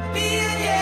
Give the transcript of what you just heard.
the beat, yeah.